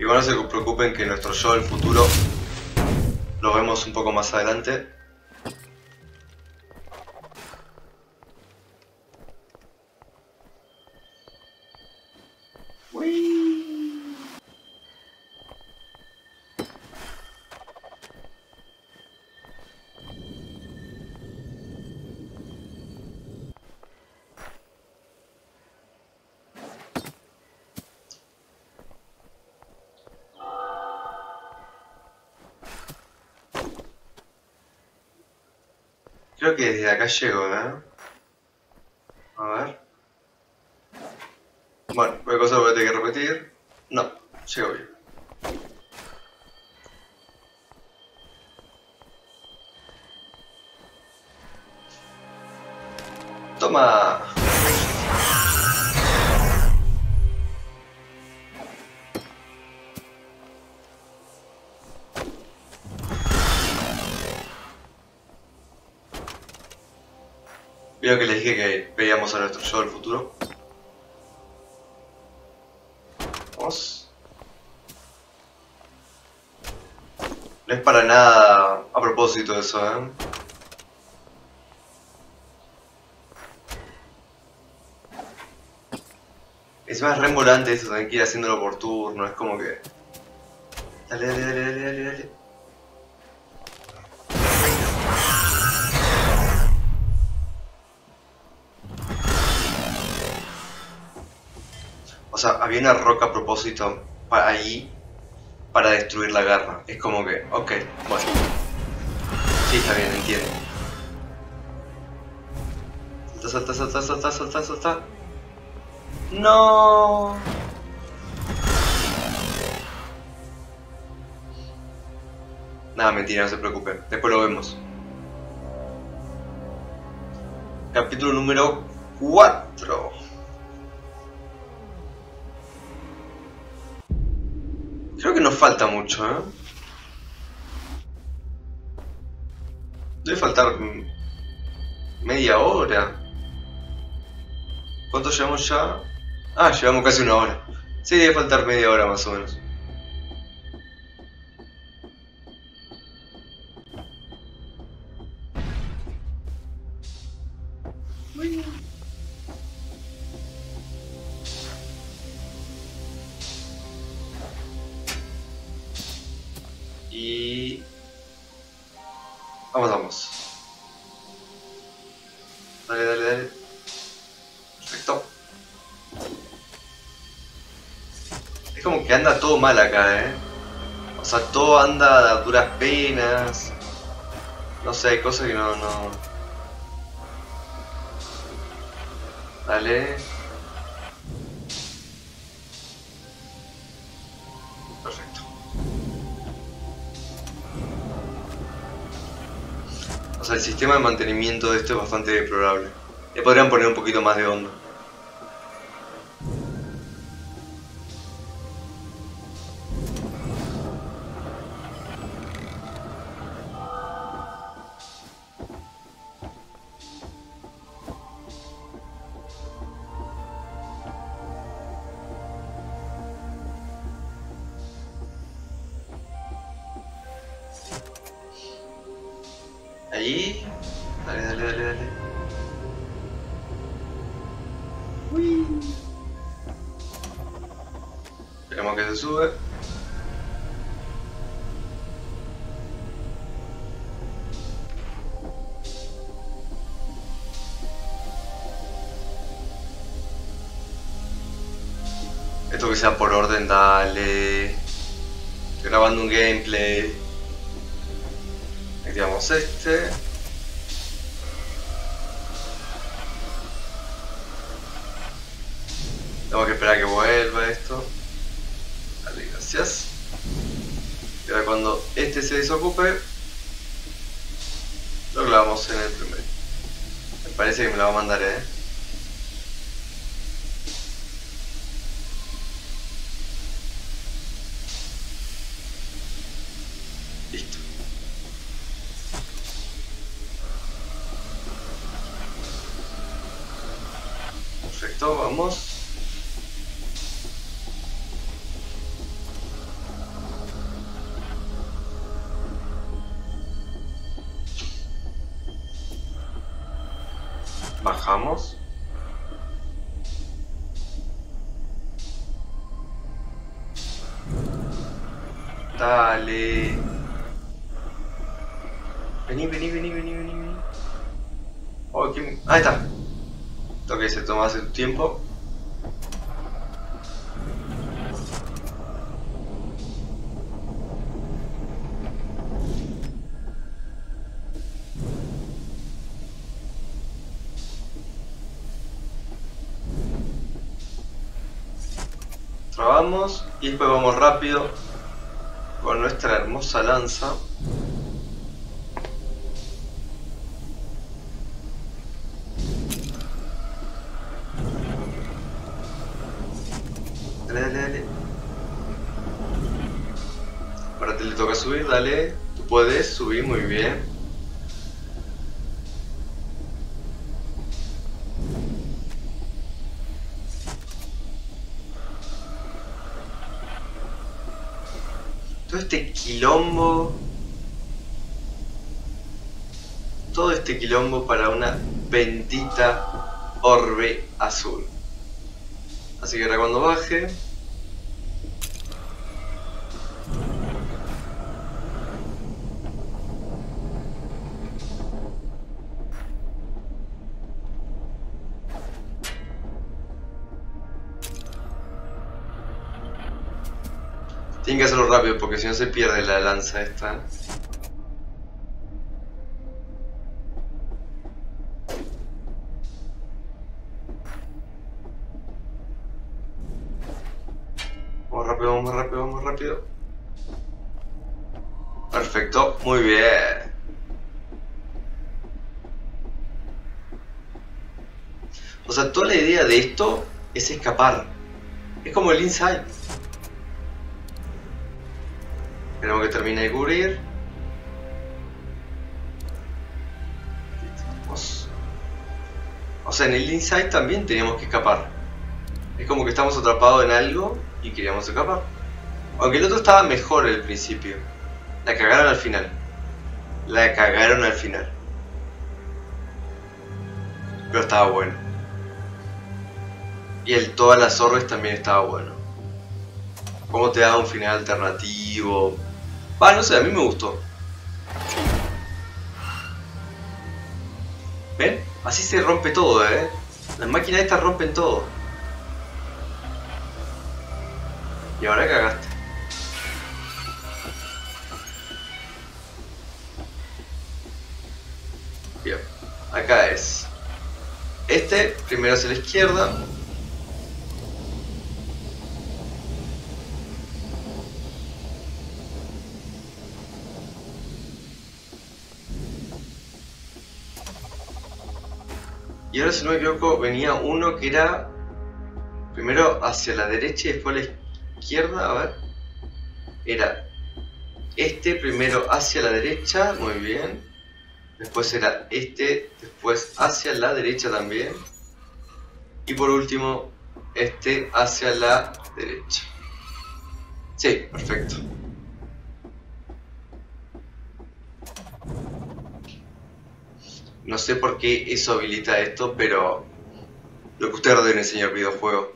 Igual no se preocupen que nuestro yo del futuro lo vemos un poco más adelante. Que desde acá llego, ¿eh? A ver. Bueno, cualquier cosa voy a tener que repetir. No, llego bien. Toma. Vieron que les dije que veíamos a nuestro yo del futuro. Vamos. No es para nada a propósito eso, ¿eh? Es más re embolante eso, tener que ir haciéndolo por turno, es como que... Dale, dale, dale, dale, dale, dale. Había una roca a propósito para ahí para destruir la garra. Es como que, ok, bueno. Sí, está bien, entiendo. Salta, salta, salta, salta, salta, salta. No. Nada, mentira, no se preocupe. Después lo vemos. Capítulo número 4. Falta mucho, ¿eh? Debe faltar mm, media hora. ¿Cuánto llevamos ya? Ah, llevamos casi una hora. Sí, debe faltar media hora más o menos. Todo mal acá, ¿eh? O sea, todo anda a duras penas. No sé, hay cosas que no... no... Perfecto. O sea, el sistema de mantenimiento de esto es bastante deplorable. Le podrían poner un poquito más de onda. Dale. Estoy grabando un gameplay. Activamos este. Tengo que esperar que vuelva esto. Dale, gracias. Y ahora cuando este se desocupe, lo clavamos en el primero. Me parece que me lo va a mandar, eh. Listo. Perfecto, vamos. Bajamos. Dale. Vení, vení, vení, vení, vení, vení. Oh, ¿quién? Ahí está. Esto que se toma hace tiempo. Trabamos y después vamos rápido con nuestra hermosa lanza. Dale, dale, dale. Ahora te le toca subir, dale. Tú puedes subir muy bien. Este quilombo. Todo este quilombo para una bendita orbe azul. Así que ahora cuando baje... Tienen que hacerlo rápido porque si no se pierde la lanza esta. Vamos rápido, vamos rápido, vamos rápido. Perfecto, muy bien. O sea, toda la idea de esto es escapar. Es como el inside. Sea, en el inside también teníamos que escapar. Es como que estamos atrapados en algo y queríamos escapar. Aunque el otro estaba mejor al principio. La cagaron al final. La cagaron al final. Pero estaba bueno. Y el todas las orbes también estaba bueno. Cómo te da un final alternativo. Va, no sé, a mí me gustó. ¿Ven? Así se rompe todo, ¿eh? Las máquinas estas rompen todo. Y ahora cagaste. Bien, acá es. Este, primero hacia la izquierda. Si no me equivoco venía uno que era primero hacia la derecha y después a la izquierda, a ver. Era este primero hacia la derecha, muy bien. Después era este, después hacia la derecha también. Y por último, este hacia la derecha. Sí, perfecto. No sé por qué eso habilita esto, pero lo que usted ordene, señor videojuego.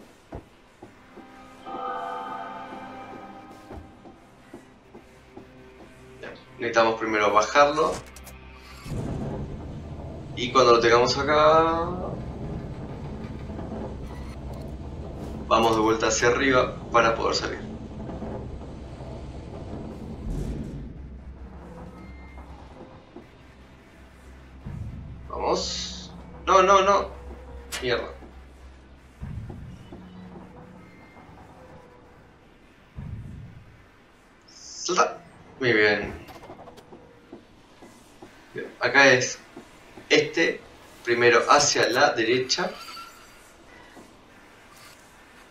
Necesitamos primero bajarlo. Y cuando lo tengamos acá... Vamos de vuelta hacia arriba para poder salir. No, no, no. Mierda. Muy bien. bien. Acá es este, primero hacia la derecha.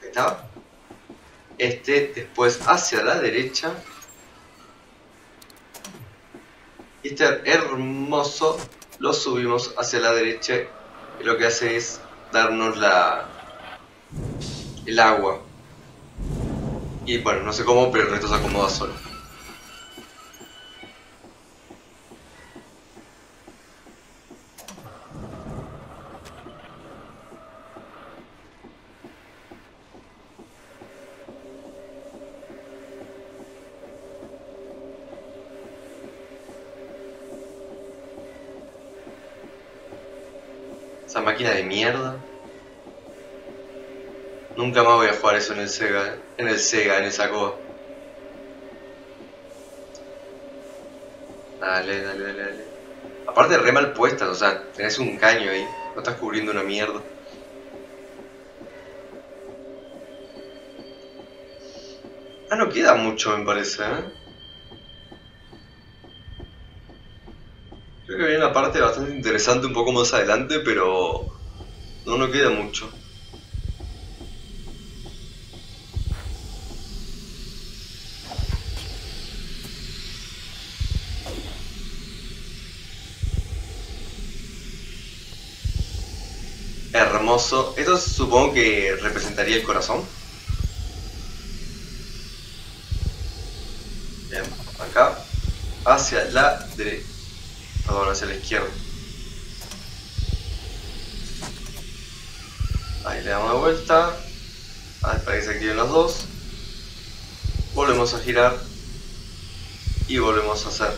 Ahí está. Este, después hacia la derecha. Este hermoso lo subimos hacia la derecha y lo que hace es darnos la el agua. Y bueno no sé cómo pero el resto se acomoda solo Esa máquina de mierda. Nunca más voy a jugar eso en el Sega, en el Sega, en esa cosa. Dale, dale, dale, dale. Aparte re mal puestas, o sea, tenés un caño ahí. No estás cubriendo una mierda. Ah, no queda mucho, me parece, ¿eh? Creo que bastante interesante un poco más adelante, pero no, no queda mucho. Hermoso. Esto supongo que representaría el corazón. Bien, acá, hacia la derecha. Perdón, hacia la izquierda. Ahí le damos de vuelta. ver, para que se activen los dos. Volvemos a girar. Y volvemos a hacer.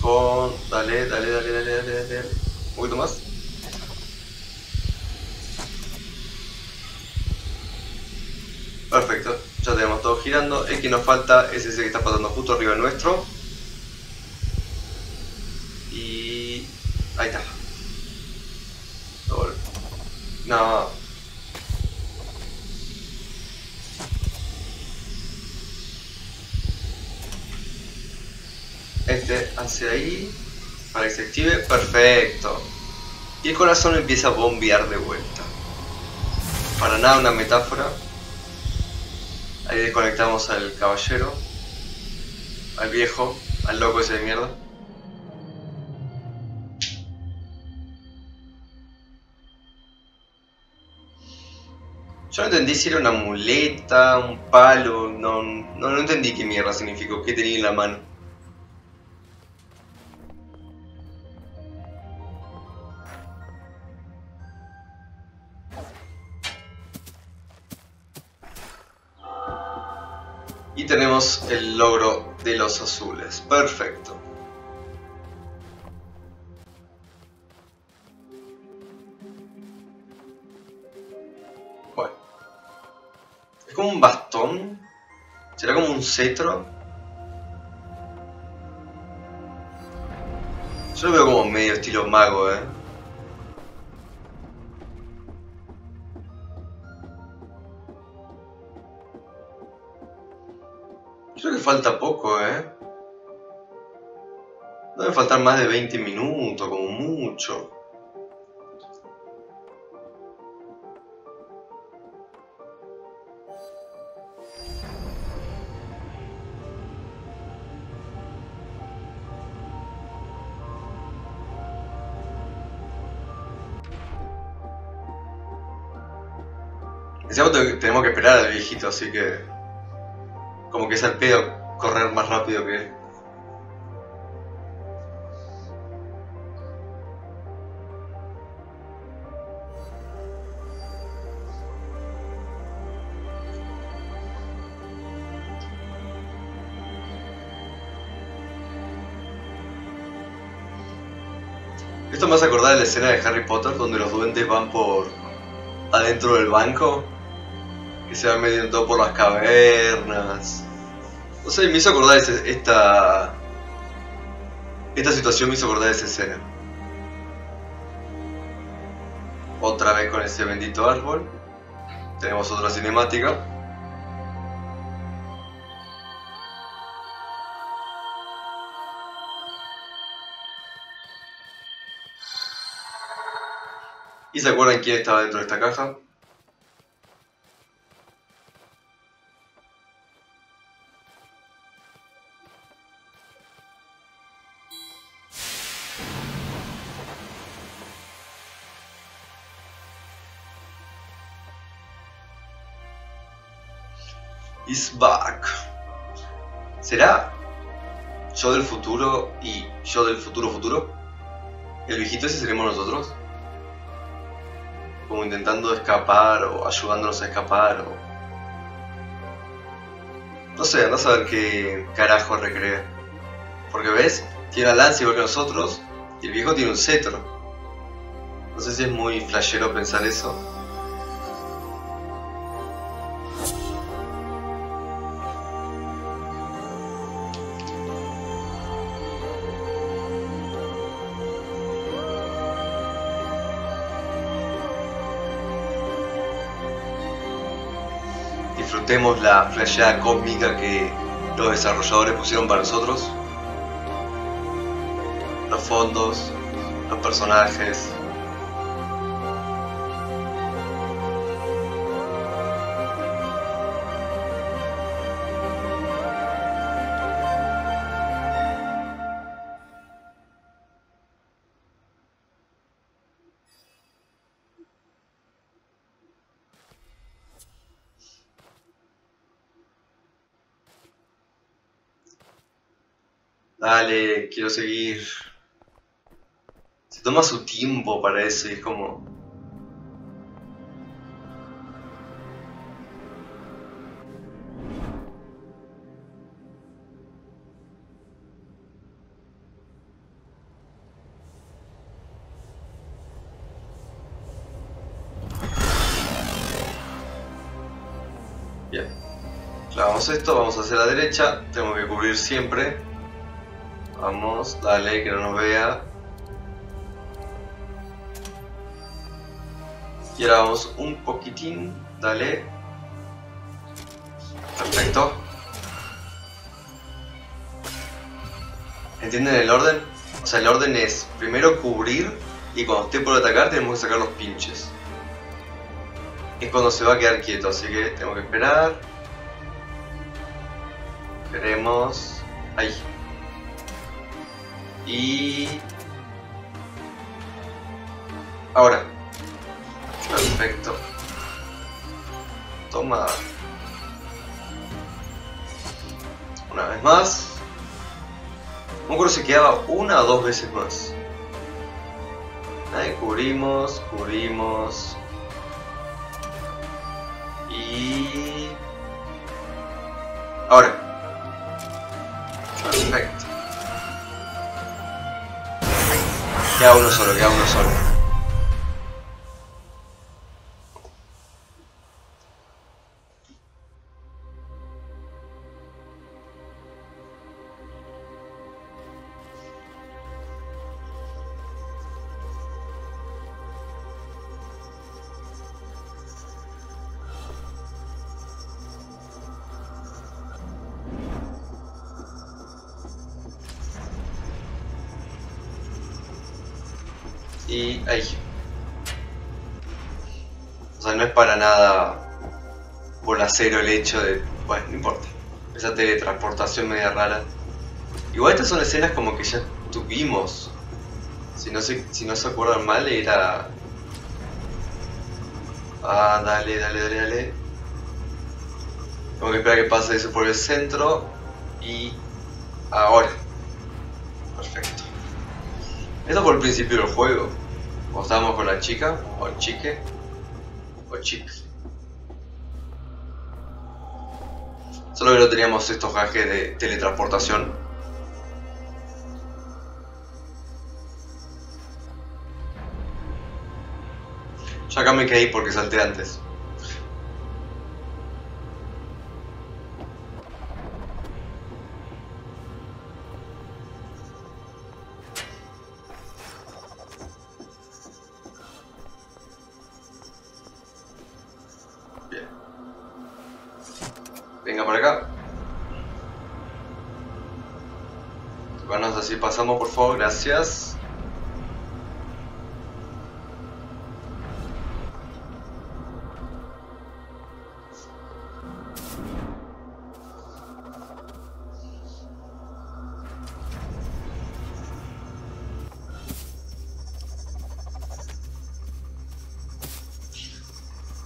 Con... Dale, dale, dale, dale, dale, dale. Un poquito más. Perfecto, ya tenemos todo girando. El que nos falta es ese que está pasando justo arriba nuestro. Y... ahí está. No. Este hacia ahí. Para que se active. Perfecto. Y el corazón empieza a bombear de vuelta. Para nada una metáfora. Ahí desconectamos al caballero, al viejo, al loco ese de mierda. Yo no entendí si era una muleta, un palo, no, no, entendí qué mierda significó, qué tenía en la mano. El logro de los azules. Perfecto. Bueno. Es como un bastón. ¿Será como un cetro? Yo lo veo como medio estilo mago, eh. Falta poco, ¿eh? Debe faltar más de 20 minutos, como mucho. tenemos que esperar al viejito, así que como que es al pedo correr más rápido que él. Esto me hace acordar de la escena de Harry Potter donde los duendes van por adentro del banco, que se van metiendo por las cavernas. No sé, me hizo acordar esta. Esta situación me hizo acordar esa escena. Otra vez con ese bendito árbol. Tenemos otra cinemática. ¿Y se acuerdan quién estaba dentro de esta caja? Is back. ¿Será yo del futuro y yo del futuro futuro? ¿El viejito ese seremos nosotros? Como intentando escapar o ayudándonos a escapar o... No sé, anda a saber qué carajo recrea. Porque ves, tiene una lanza igual que nosotros y el viejo tiene un cetro. No sé si es muy flashero pensar eso. Disfrutemos la flasheada cósmica que los desarrolladores pusieron para nosotros. Los fondos, los personajes, quiero seguir. Se toma su tiempo para eso y es como... Bien. Clavamos esto, vamos hacia la derecha, tengo que cubrir siempre. Vamos, dale, que no nos vea. Y ahora vamos un poquitín, dale. Perfecto. ¿Entienden el orden? O sea, el orden es primero cubrir y cuando esté por atacar tenemos que sacar los pinches. Es cuando se va a quedar quieto, así que tengo que esperar. Esperemos. Ahí. Y... Ahora. Perfecto. Toma. Una vez más. No acuerdo si quedaba una o dos veces más. Ahí cubrimos, cubrimos. Y... Ahora. Perfecto. Queda uno solo, queda uno solo. Para nada cero el hecho de... Bueno, no importa. Esa teletransportación media rara. Igual estas son escenas como que ya tuvimos. Si no se, si no se acuerdan mal era... Ah, dale, dale, dale, dale. Tengo que esperar que pase eso por el centro. Y... Ahora. Perfecto. Esto fue el principio del juego. O estábamos con la chica, o el chique, o chic. Solo que no teníamos estos gajes de teletransportación. Ya acá me caí porque salté antes. Venga por acá. Bueno, así pasamos por favor, gracias.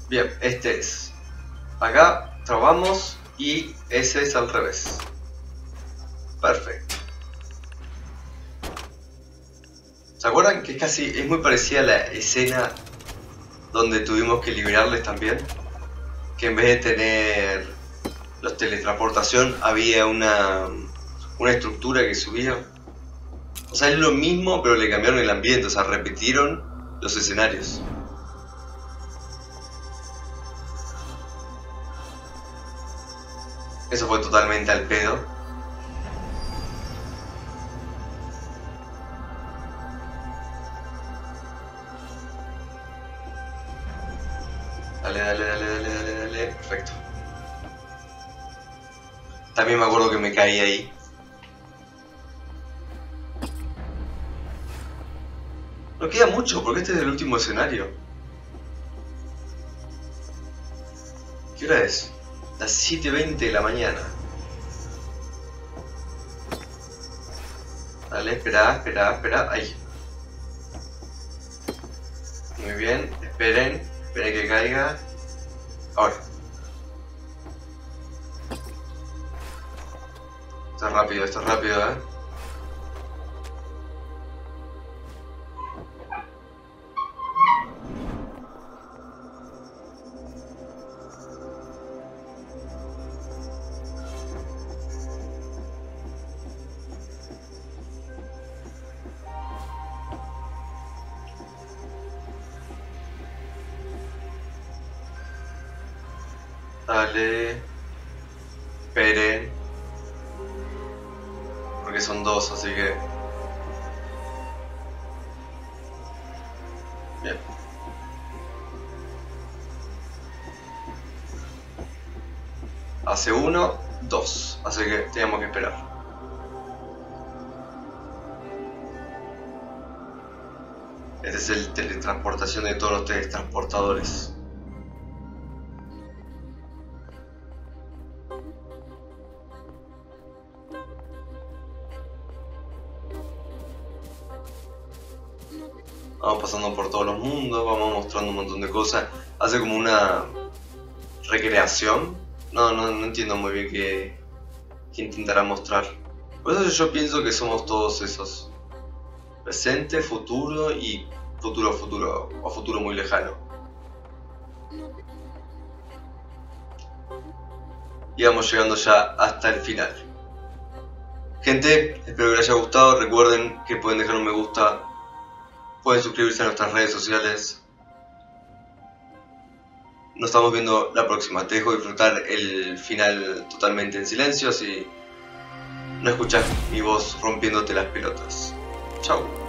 Bien, este es. Acá trabamos y ese es al revés. Perfecto. ¿Se acuerdan que casi, es muy parecida a la escena donde tuvimos que liberarles también? Que en vez de tener los teletransportación había una, una estructura que subía. O sea, es lo mismo pero le cambiaron el ambiente, o sea, repitieron los escenarios. Totalmente al pedo. Dale, dale, dale, dale, dale, dale. Perfecto. También me acuerdo que me caí ahí. No queda mucho, porque este es el último escenario. ¿Qué hora es? Las 7.20 de la mañana. Espera, espera, espera. Ahí. Muy bien, esperen, esperen que caiga. Ahora. Esto es rápido, esto es rápido, eh. Son dos, así que... Bien. Hace uno, dos. Así que tenemos que esperar. Este es el teletransportación de todos los teletransportadores. Los mundos, vamos mostrando un montón de cosas. Hace como una recreación. No, no, no entiendo muy bien qué, qué intentará mostrar. Por eso yo pienso que somos todos esos. Presente, futuro y futuro, futuro o futuro muy lejano. Y vamos llegando ya hasta el final. Gente, espero que les haya gustado. Recuerden que pueden dejar un me gusta Pueden suscribirse a nuestras redes sociales. Nos estamos viendo la próxima. Te dejo disfrutar el final totalmente en silencio, así no escuchas mi voz rompiéndote las pelotas. Chao.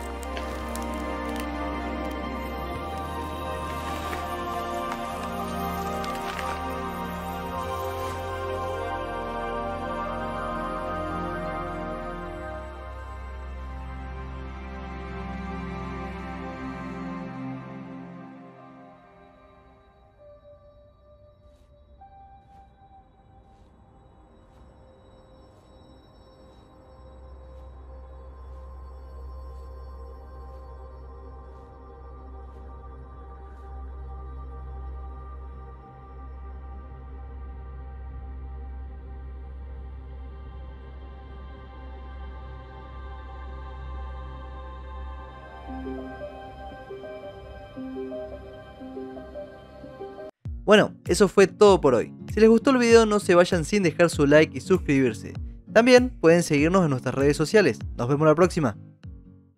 Eso fue todo por hoy. Si les gustó el video no se vayan sin dejar su like y suscribirse. También pueden seguirnos en nuestras redes sociales. Nos vemos la próxima.